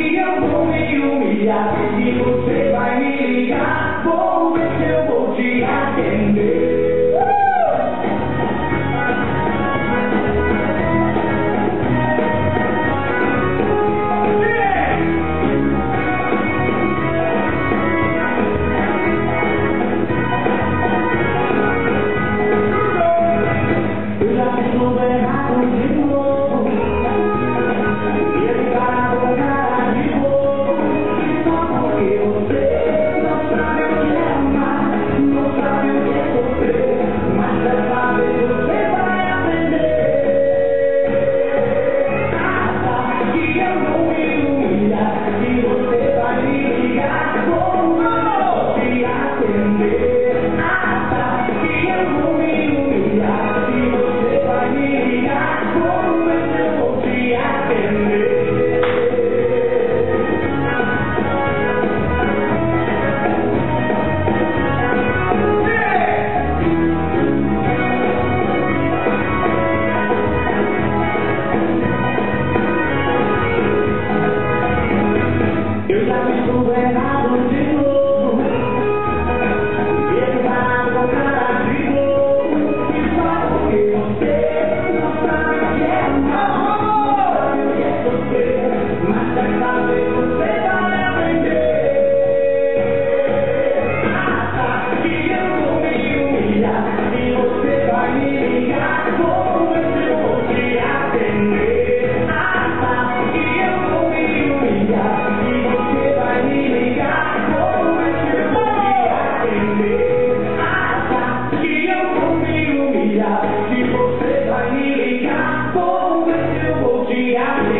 Humilha, humilha, humilha, humilha. will be happiness.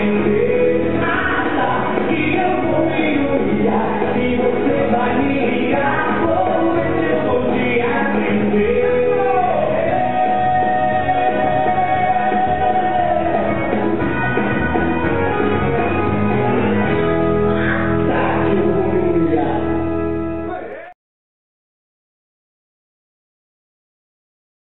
Thank you.